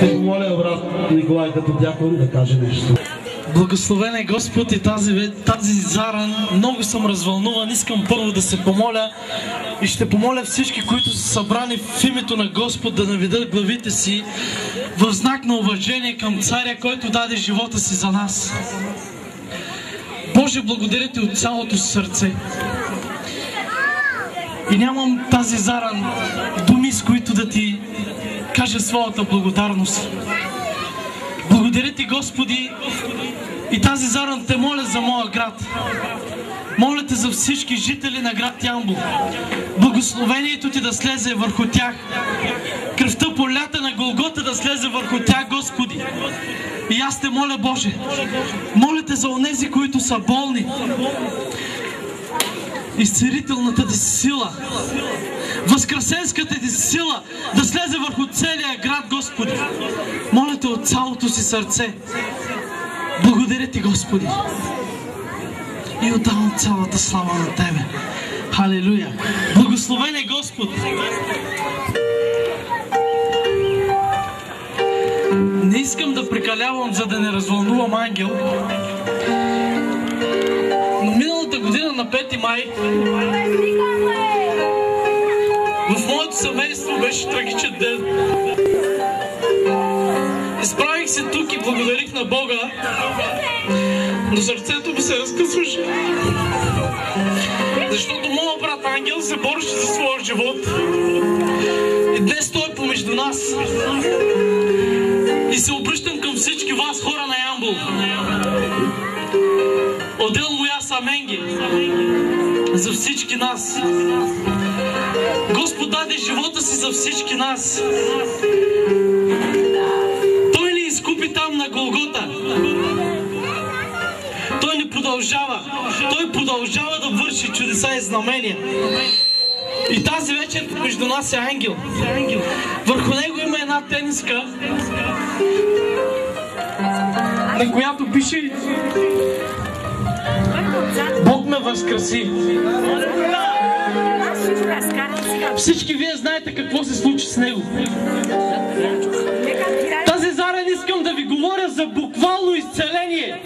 Помоля брат Николай като дякон да каже нещо. Благословен е Господ и тази, тази заран. Много съм развълнуван. Искам първо да се помоля и ще помоля всички, които са събрани в името на Господ да наведат главите си в знак на уважение към царя, който даде живота си за нас. Боже, благодаря ти от цялото сърце. И нямам тази заран думи, с които да ти кажа своята благодарност. Благодаря ти, Господи, и тази заран те моля за моя град. Моля те за всички жители на град Ямбол. Благословението ти да слезе върху тях. Кръвта полята на Голгота да слезе върху тях, Господи. И аз те моля, Боже, моля те за онези, които са болни. Изцелителната ти сила, възкресенската ти сила целия град, Господи. Моля те от цялото си сърце. Благодаря ти, Господи. И отдавам цялата слава на Тебе. Халелуя. Благословен е Господ. Не искам да прекалявам, за да не развълнувам ангел. Но миналата година на 5 май семейство беше трагичен ден. Изправих се тук и благодарих на Бога, но сърцето ми се разкъсваше. Защото моят брат Ангел се бореше за своя живот. И днес той е помежду нас. И се обръщам към всички вас, хора на Ямбол. Отделно и аз Аменги. За всички нас. Господ даде живота си за всички нас. Той ни изкупи там на Голгота. Той ни продължава. Той продължава да върши чудеса и знамения. И тази вечер между нас е ангел. Върху него има една тениска, на която пише Бог ме възкраси. Всички вие знаете какво се случи с него. Тази заран искам да ви говоря за буквално изцеление.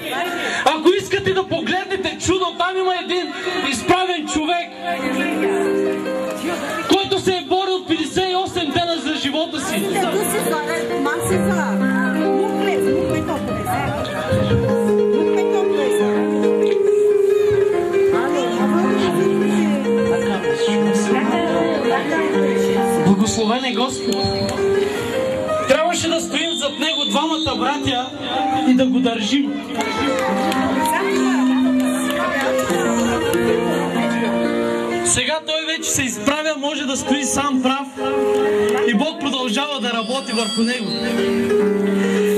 Ако искате да погледнете чудо, там има един изправен човек, Благословен е Господ. Трябваше да стоим зад него двамата братя и да го държим. Сега той вече се изправя, може да стои сам прав и Бог продължава да работи върху него.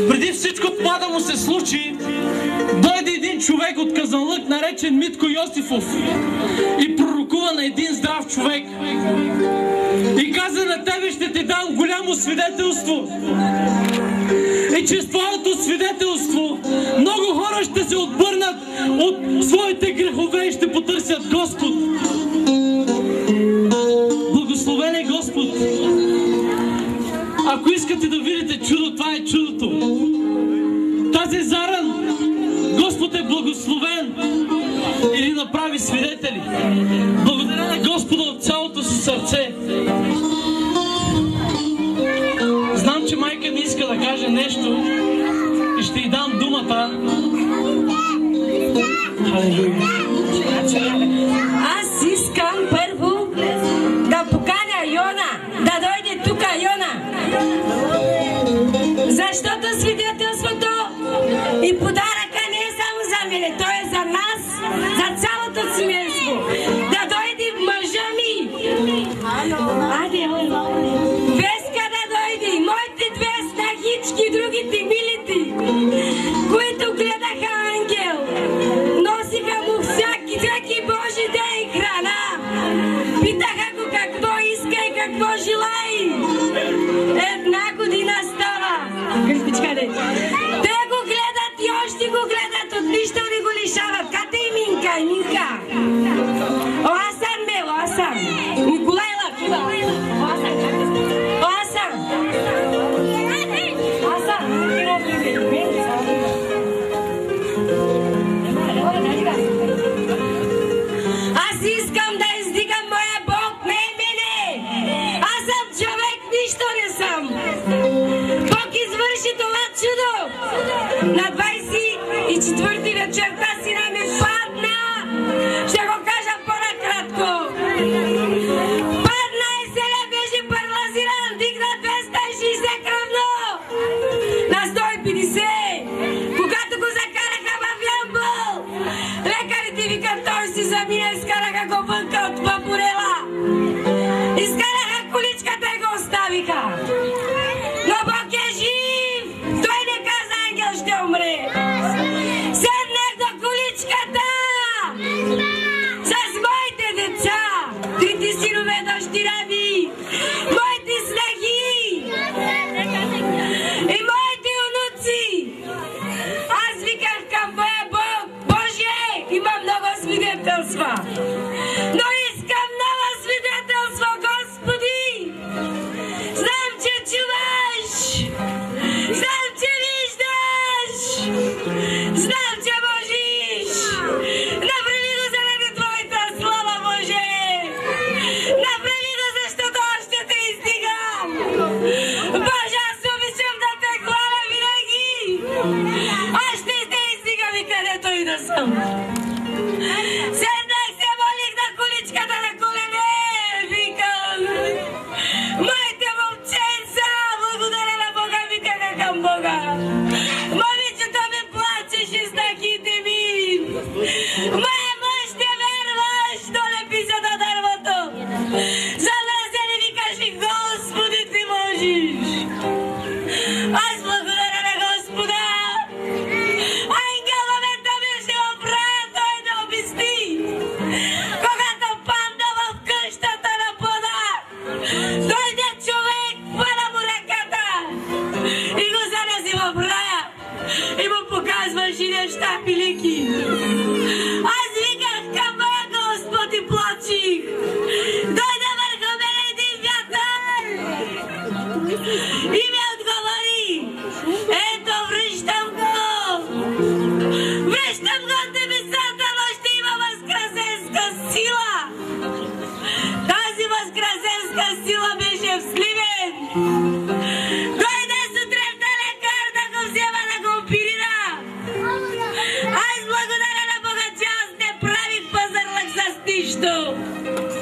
Преди всичко това да му се случи, дойде един човек от Казанлък, наречен Митко Йосифов и пророкува на един здрав човек. Каза на тебе ще ти дам голямо свидетелство. И чрез твоето свидетелство много хора ще се отбърнат от своите грехове и ще потърсят Господ. Благословен е Господ. Ако искате да видите чудо, това е чудото. Тази заран, Господ е благословен и ни направи свидетели. Благодаря на Господа от цялото си сърце. Каже нещо и ще й дам думата. Аз искам първо да поканя Йона, да дойде тук Йона. Защото свидетелството и подаръка не е само за мене, той е за нас, за цялото семейство. Да дойде мъжа ми. Аде, Веска tirar though.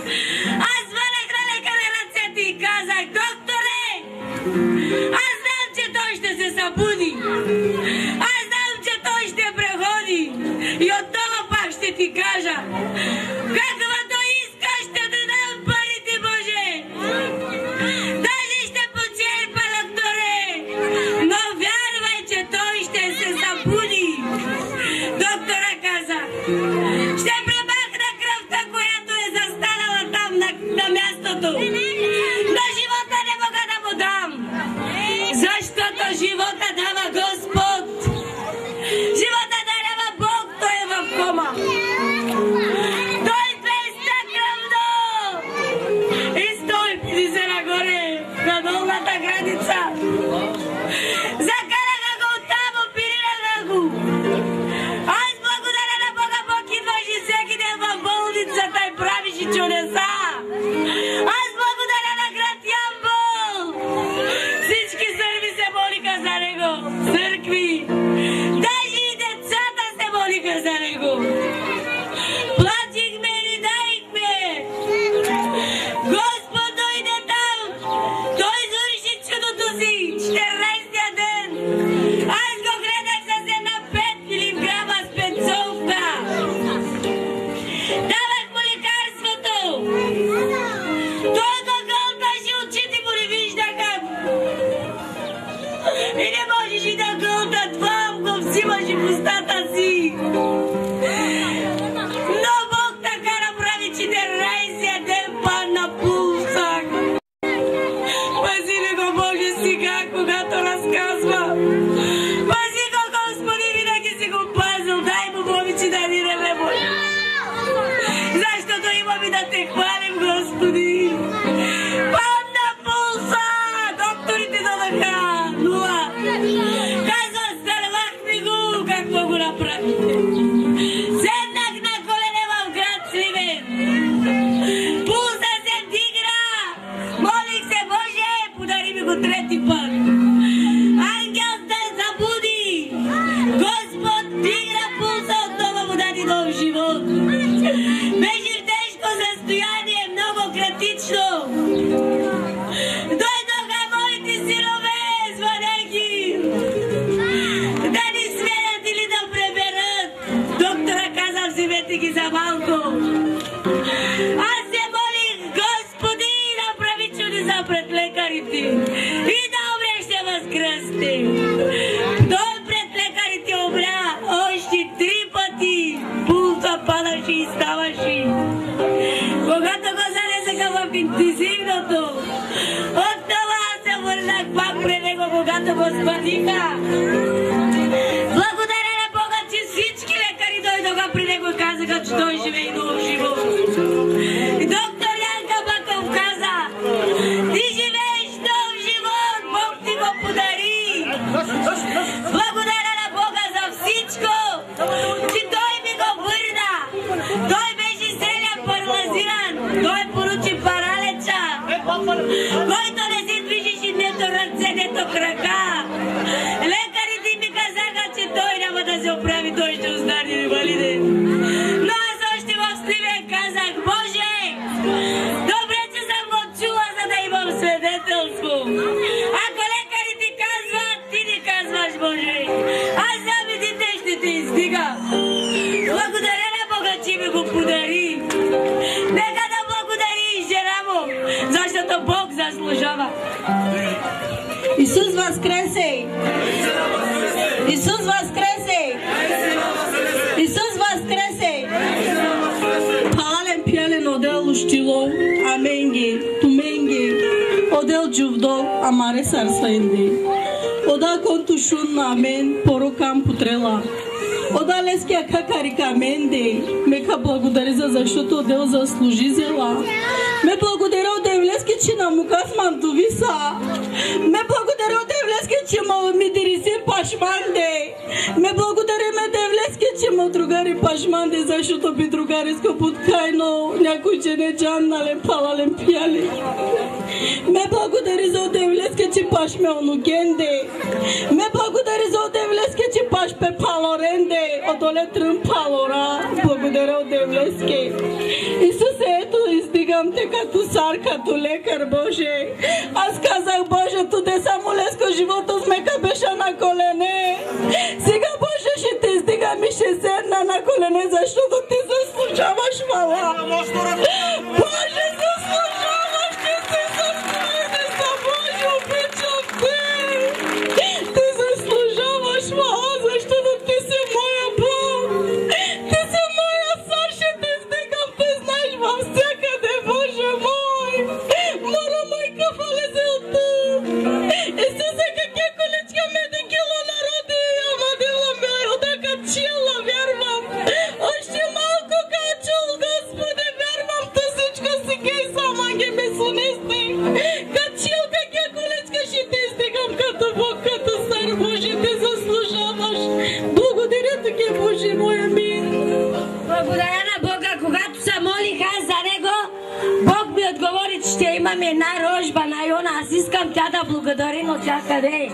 ми да те хвалим, Господи! Падна пулса! Докторите дадаха нула. Каза, здървах ми го, какво го направите. Седнах на колене в град Сливен. Пулса се дигра. Молих се, Боже, подари ми го трети път. Беше интензивното, отново аз се върнах пак при него, когато го спасиха. Благодаря на Бога, че всички лекари дойдоха при него и казаха, че той живее много живот. И доктор Янка Баков каза, ти живееш нов живот, Бог ти го подари. Оправи, той ще остане инвалиден. Но аз още в Сливен казах, Боже, добре, че съм го чула, за да имам свидетелство. Ако лекарите казват, ти не казваш, Боже. Аз забедите ще те издига. Благодаря на Бога, че ми го подари. Нека да благодари и жена му, защото Бог заслужава. Исус възкресе! Исус амаре сарсаинди. Ода контушун амен, порокам путрела. Ода леския какарика менде, мека благодари за защото отдел заслужи зела. Ме благодаря от Девлески, че на мукас мантовиса. Ме благодаря от Девлески, че ми дириси пашманде. Ме благодаря ме Девлески, че ма другари пашманде, защото би другари скъпот кайно, някой че не джаннален палален пияли. Ме благодари за Девлески, че паш ме оногенде. Ме благодари за Девлески, че паш пе палоренде. Отоле тръм палора. Благодаря от Девлески. Исусе, ето издигам те като сар, като лекар, Боже. Аз казах, Боже, туде само леско живота смека беше на колене. Сега, Боже, ще те издигам и ще седна на колене, защото ти заслужаваш мала. Боже, Благодаря на Бога, когато се молих аз за него, Бог ми отговори, че ще имам една рожба на Йона. Аз искам тя да благодари на всякъде.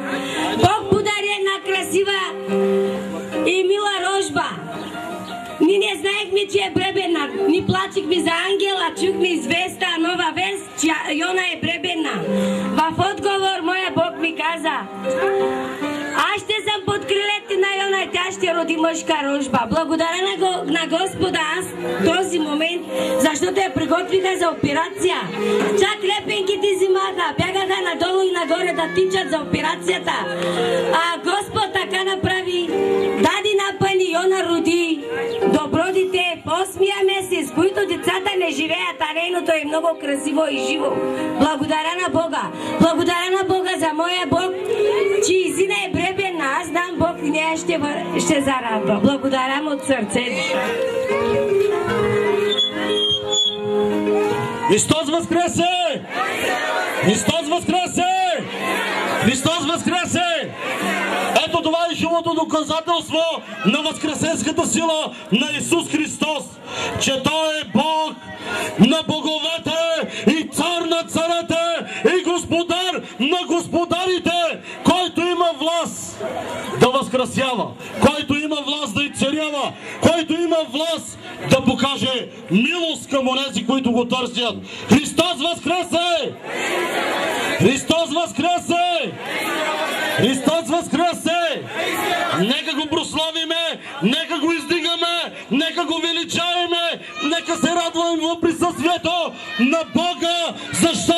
Бог подари една красива и мила рожба. Ние не знаехме, че е бребена. Ни плачихме за ангела, чухме известа, нова вест, че Йона е бребена. В отговор моя Бог ми каза, аз ще съм под крилете на Йона и тя ще роди мъжка рожба. Благодаря на, го, на Господа аз този момент, защото я приготвиха за операция. Чак лепенките взимаха, бягаха надолу и нагоре да тичат за операцията. А Господ така направи, дади на пъни Йона роди децата не живеят, а нейното е много красиво и живо. Благодаря на Бога. Благодаря на Бога за моя Бог, че Изина е бребена. Аз знам Бог и нея ще, ще зарадва. Благодаря му от сърце. Христос възкресе! Христос възкресе! Христос възкресе! това е живото доказателство на възкресенската сила на Исус Христос, че Той е Бог на боговете и цар на царете и господар на господарите, който има власт да възкрасява, който има власт да изцерява, който има власт да покаже милост към онези, които го търсят. Христос възкресе! Христос възкресе! Христос възкресе! Христос възкръсе! Нека го прославиме, нека го издигаме, нека го величаеме, нека се радваме в присъствието на Бога, защото